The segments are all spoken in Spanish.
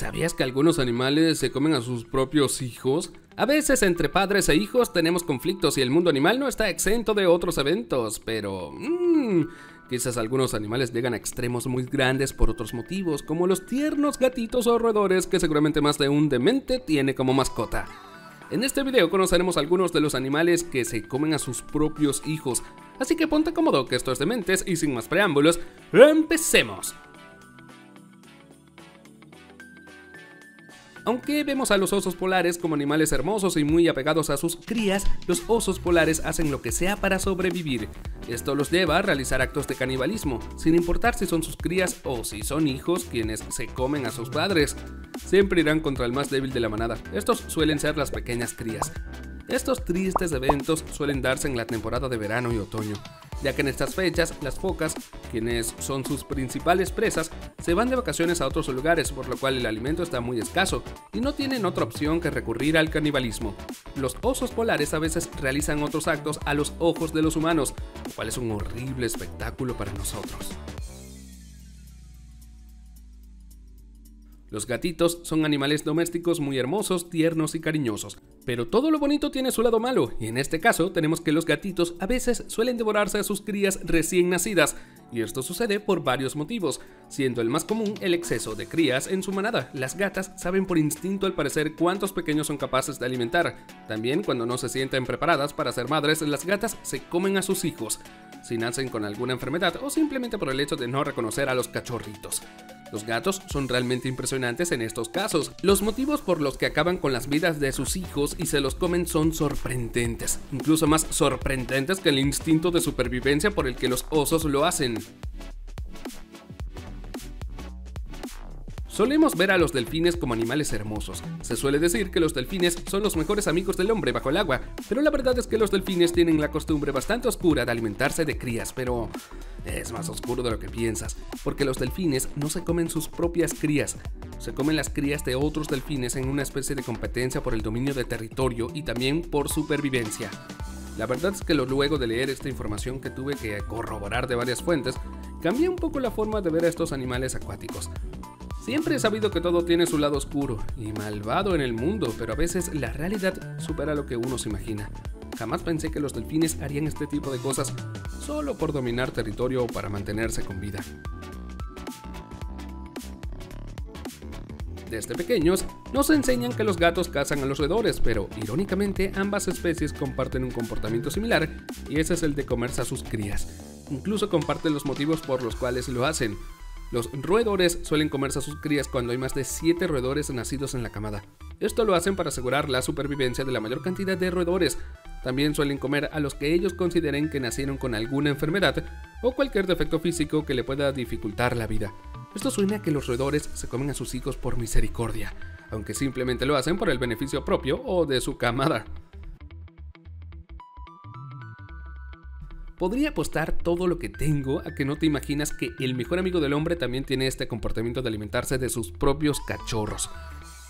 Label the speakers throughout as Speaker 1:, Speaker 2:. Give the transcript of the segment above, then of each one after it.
Speaker 1: ¿Sabías que algunos animales se comen a sus propios hijos? A veces entre padres e hijos tenemos conflictos y el mundo animal no está exento de otros eventos, pero... Mmm, quizás algunos animales llegan a extremos muy grandes por otros motivos, como los tiernos gatitos o roedores que seguramente más de un demente tiene como mascota. En este video conoceremos algunos de los animales que se comen a sus propios hijos, así que ponte cómodo que esto es dementes y sin más preámbulos, ¡empecemos! Aunque vemos a los osos polares como animales hermosos y muy apegados a sus crías, los osos polares hacen lo que sea para sobrevivir. Esto los lleva a realizar actos de canibalismo, sin importar si son sus crías o si son hijos quienes se comen a sus padres. Siempre irán contra el más débil de la manada, estos suelen ser las pequeñas crías. Estos tristes eventos suelen darse en la temporada de verano y otoño, ya que en estas fechas las focas, quienes son sus principales presas, se van de vacaciones a otros lugares, por lo cual el alimento está muy escaso y no tienen otra opción que recurrir al canibalismo. Los osos polares a veces realizan otros actos a los ojos de los humanos, lo cual es un horrible espectáculo para nosotros. Los gatitos son animales domésticos muy hermosos, tiernos y cariñosos, pero todo lo bonito tiene su lado malo, y en este caso tenemos que los gatitos a veces suelen devorarse a sus crías recién nacidas, y esto sucede por varios motivos, siendo el más común el exceso de crías en su manada. Las gatas saben por instinto al parecer cuántos pequeños son capaces de alimentar. También cuando no se sienten preparadas para ser madres, las gatas se comen a sus hijos, si nacen con alguna enfermedad o simplemente por el hecho de no reconocer a los cachorritos. Los gatos son realmente impresionantes en estos casos. Los motivos por los que acaban con las vidas de sus hijos y se los comen son sorprendentes, incluso más sorprendentes que el instinto de supervivencia por el que los osos lo hacen. Solemos ver a los delfines como animales hermosos. Se suele decir que los delfines son los mejores amigos del hombre bajo el agua, pero la verdad es que los delfines tienen la costumbre bastante oscura de alimentarse de crías, pero es más oscuro de lo que piensas, porque los delfines no se comen sus propias crías, se comen las crías de otros delfines en una especie de competencia por el dominio de territorio y también por supervivencia. La verdad es que luego de leer esta información que tuve que corroborar de varias fuentes, cambié un poco la forma de ver a estos animales acuáticos. Siempre he sabido que todo tiene su lado oscuro y malvado en el mundo, pero a veces la realidad supera lo que uno se imagina. Jamás pensé que los delfines harían este tipo de cosas solo por dominar territorio o para mantenerse con vida. Desde pequeños nos enseñan que los gatos cazan a los roedores, pero irónicamente ambas especies comparten un comportamiento similar y ese es el de comerse a sus crías. Incluso comparten los motivos por los cuales lo hacen. Los roedores suelen comerse a sus crías cuando hay más de 7 roedores nacidos en la camada. Esto lo hacen para asegurar la supervivencia de la mayor cantidad de roedores. También suelen comer a los que ellos consideren que nacieron con alguna enfermedad o cualquier defecto físico que le pueda dificultar la vida. Esto suena a que los roedores se comen a sus hijos por misericordia, aunque simplemente lo hacen por el beneficio propio o de su camada. Podría apostar todo lo que tengo a que no te imaginas que el mejor amigo del hombre también tiene este comportamiento de alimentarse de sus propios cachorros.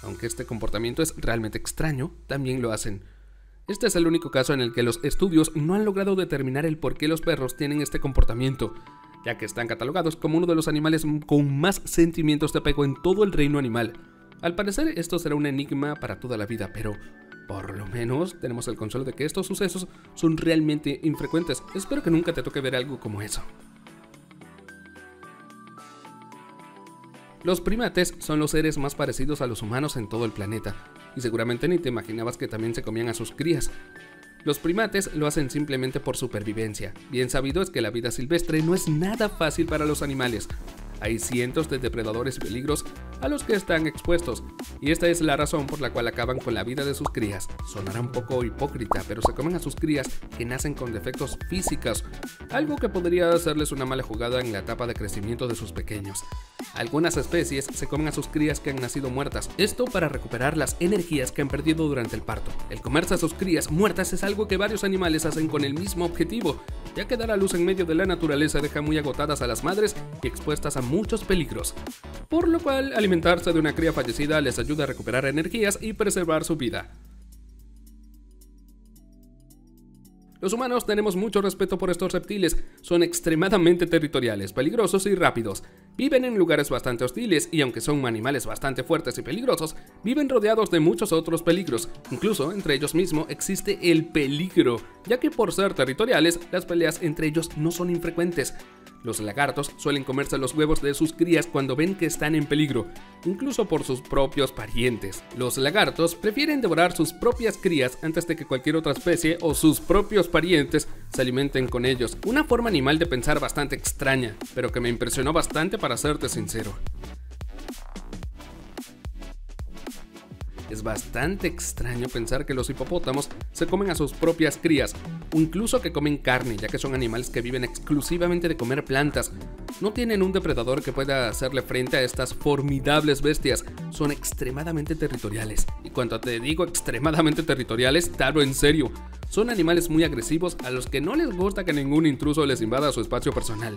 Speaker 1: Aunque este comportamiento es realmente extraño, también lo hacen. Este es el único caso en el que los estudios no han logrado determinar el por qué los perros tienen este comportamiento, ya que están catalogados como uno de los animales con más sentimientos de apego en todo el reino animal. Al parecer esto será un enigma para toda la vida, pero por lo menos tenemos el consuelo de que estos sucesos son realmente infrecuentes. Espero que nunca te toque ver algo como eso. Los primates son los seres más parecidos a los humanos en todo el planeta, y seguramente ni te imaginabas que también se comían a sus crías. Los primates lo hacen simplemente por supervivencia. Bien sabido es que la vida silvestre no es nada fácil para los animales, hay cientos de depredadores y peligros a los que están expuestos, y esta es la razón por la cual acaban con la vida de sus crías. Sonará un poco hipócrita, pero se comen a sus crías que nacen con defectos físicos, algo que podría hacerles una mala jugada en la etapa de crecimiento de sus pequeños. Algunas especies se comen a sus crías que han nacido muertas, esto para recuperar las energías que han perdido durante el parto. El comerse a sus crías muertas es algo que varios animales hacen con el mismo objetivo, ya que dar a luz en medio de la naturaleza deja muy agotadas a las madres y expuestas a muchos peligros. Por lo cual, alimentarse de una cría fallecida les ayuda a recuperar energías y preservar su vida. Los humanos tenemos mucho respeto por estos reptiles, son extremadamente territoriales, peligrosos y rápidos. Viven en lugares bastante hostiles y aunque son animales bastante fuertes y peligrosos, viven rodeados de muchos otros peligros. Incluso entre ellos mismos existe el peligro, ya que por ser territoriales, las peleas entre ellos no son infrecuentes. Los lagartos suelen comerse los huevos de sus crías cuando ven que están en peligro, incluso por sus propios parientes. Los lagartos prefieren devorar sus propias crías antes de que cualquier otra especie o sus propios parientes se alimenten con ellos. Una forma animal de pensar bastante extraña, pero que me impresionó bastante para serte sincero. Es bastante extraño pensar que los hipopótamos se comen a sus propias crías, o incluso que comen carne, ya que son animales que viven exclusivamente de comer plantas. No tienen un depredador que pueda hacerle frente a estas formidables bestias, son extremadamente territoriales. Y cuando te digo extremadamente territoriales, te hablo en serio. Son animales muy agresivos a los que no les gusta que ningún intruso les invada su espacio personal.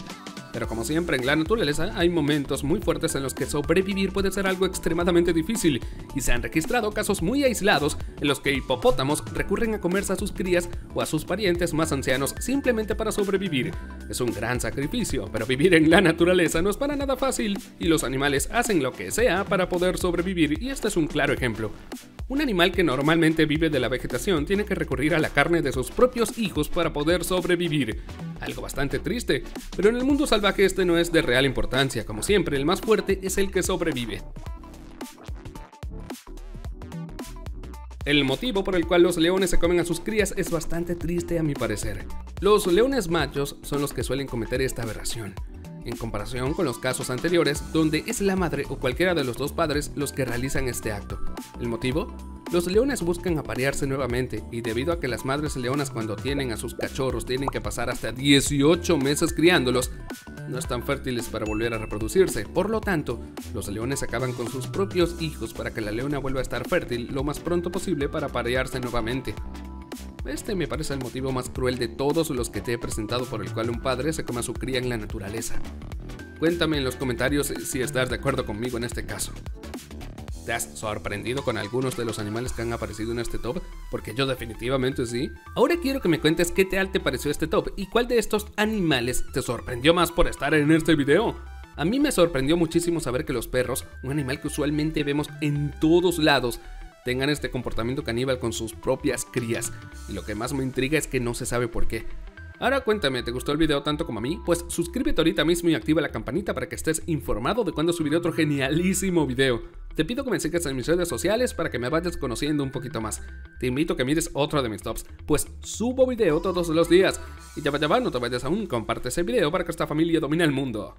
Speaker 1: Pero como siempre en la naturaleza hay momentos muy fuertes en los que sobrevivir puede ser algo extremadamente difícil y se han registrado casos muy aislados en los que hipopótamos recurren a comerse a sus crías o a sus parientes más ancianos simplemente para sobrevivir. Es un gran sacrificio, pero vivir en la naturaleza no es para nada fácil y los animales hacen lo que sea para poder sobrevivir y este es un claro ejemplo. Un animal que normalmente vive de la vegetación tiene que recurrir a la carne de sus propios hijos para poder sobrevivir. Algo bastante triste, pero en el mundo salvaje este no es de real importancia, como siempre, el más fuerte es el que sobrevive. El motivo por el cual los leones se comen a sus crías es bastante triste a mi parecer. Los leones machos son los que suelen cometer esta aberración en comparación con los casos anteriores donde es la madre o cualquiera de los dos padres los que realizan este acto. ¿El motivo? Los leones buscan aparearse nuevamente y debido a que las madres leonas cuando tienen a sus cachorros tienen que pasar hasta 18 meses criándolos, no están fértiles para volver a reproducirse. Por lo tanto, los leones acaban con sus propios hijos para que la leona vuelva a estar fértil lo más pronto posible para aparearse nuevamente. Este me parece el motivo más cruel de todos los que te he presentado por el cual un padre se come a su cría en la naturaleza. Cuéntame en los comentarios si estás de acuerdo conmigo en este caso. ¿Te has sorprendido con algunos de los animales que han aparecido en este top? Porque yo definitivamente sí. Ahora quiero que me cuentes qué tal te pareció este top y cuál de estos animales te sorprendió más por estar en este video. A mí me sorprendió muchísimo saber que los perros, un animal que usualmente vemos en todos lados, tengan este comportamiento caníbal con sus propias crías. Y lo que más me intriga es que no se sabe por qué. Ahora cuéntame, ¿te gustó el video tanto como a mí? Pues suscríbete ahorita mismo y activa la campanita para que estés informado de cuando subiré otro genialísimo video. Te pido que me sigas en mis redes sociales para que me vayas conociendo un poquito más. Te invito a que mires otro de mis tops, pues subo video todos los días. Y ya va, ya va, no te vayas aún, comparte ese video para que esta familia domine el mundo.